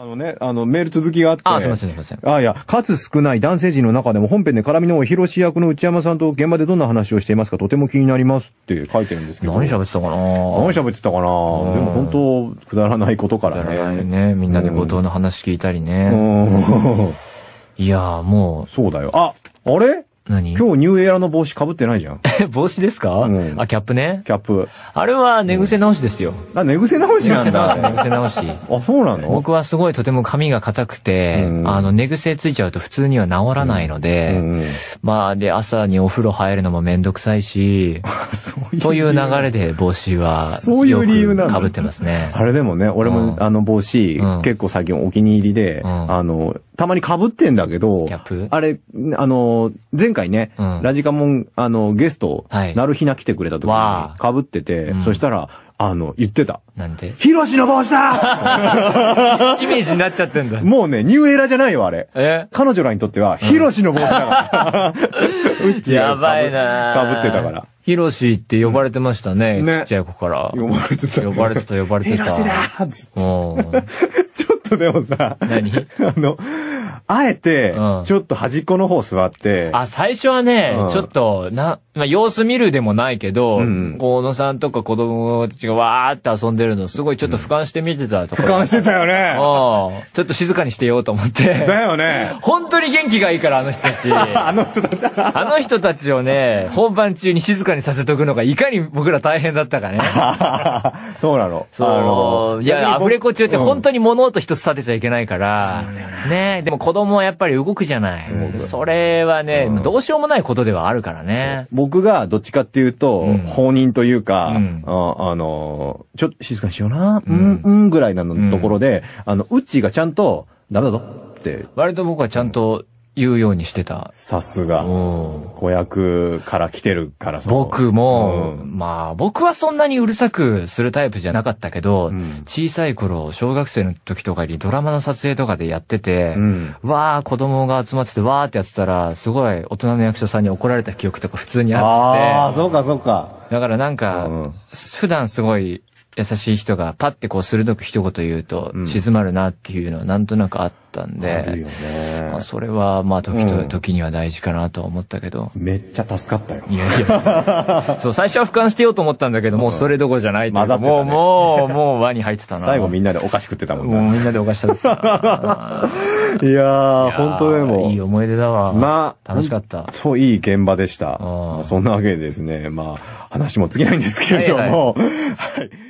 あのね、あの、メール続きがあって。あ、すみません、すみません。あ、いや、数少ない男性陣の中でも本編で絡みの多い広し役の内山さんと現場でどんな話をしていますか？とても気になりますって書いてるんですけど。何喋ってたかな？何喋ってたかな？でも本当、くだらないことからくだらないね。ね。みんなで後藤の話聞いたりうね。ん。いやーもそうだよ。あ、あれ？う、何？今日ニューエラの帽子被ってないじゃん。え、帽子ですか？うんあ、キャップね。キャップ。あれは寝癖直しですよ。あ、寝癖直しなんだ。寝癖直し。あ、そうなの？僕はすごいとても髪が硬くて、うんあの、寝癖ついちゃうと普通には治らないので、うんうんまあ、で、朝にお風呂入るのもめんどくさいし、そういうという流れで帽子は、そういう理由なんだよく被ってますね。あれでもね、俺も、うんあの帽子、うん結構最近お気に入りで、うんあの、たまに被ってんだけどキャップ、あれ、あの、前回ね、うんラジカモン、あの、ゲスト、はいなるひな来てくれた時わに被ってて、うんそしたら、あの、言ってた。なんでヒロシの帽子だ イメージになっちゃってんだ。もうね、ニューエラじゃないよ、あれ。え？彼女らにとっては、ヒロシの帽子だから。うっちがやばいなかぶってたから。ヒロシって呼ばれてましたね、うんねちっちゃい子から。呼ばれてた。呼ばれてた、呼ばれてた。ヒロシだーっつってとでもさ、何？あの、あえてうん、ちょっと端っこの方座って、あ、最初はね、うんちょっと、な、まあ、様子見るでもないけど、うん小野さんとか子供たちがわーって遊んでるの、すごいちょっと俯瞰して見てたところ。俯瞰してたよね。うんちょっと静かにしてようと思って。だよね。本当に元気がいいから、あの人たち。あの人たち。あの人たちをね、本番中に静かにさせとくのがいかに僕ら大変だったかね。そうなの。そう。いや、アフレコ中って本当当に物音一つ立てちゃいけないから。ねでも子供はやっぱり動くじゃない。それはね、どうしようもないことではあるからね。僕がどっちかっていうと、うん。放任というか、うん。ああの、ちょっと静かにしような、うん、うんぐらいなのところで、あの、ウッチーがちゃんと、ダメだぞって、割と僕はちゃんと言うようにしてた。さすが、うん。子役から来てるからさ。僕も、うん。まあ、僕はそんなにうるさくするタイプじゃなかったけど、ん。小さい頃、小学生の時とかにドラマの撮影とかでやってて、うん。わー、子供が集まってて、わーってやってたら、すごい大人の役者さんに怒られた記憶とか普通にあああ、って、そうかそうか。だからなんか、うん。普段すごい優しい人がパッてこう鋭く一言言うと、ん静まるなっていうのはなんとなくあったんで、あるよねまあ、それはまあ時と、うん時には大事かなとは思ったけど、めっちゃ助かったよ。いやいや。そう、最初は俯瞰してようと思ったんだけど、もうそれどころじゃないとねもう、もう、もう輪に入ってたな。最後みんなでお菓子食ってたもんな。もうみんなでお菓子食べてたな。いやー、本当でも。いい思い出だわ。まあ、楽しかった。そういい現場でした。そんなわけでですね、まあ、話も尽きないんですけれども、はい。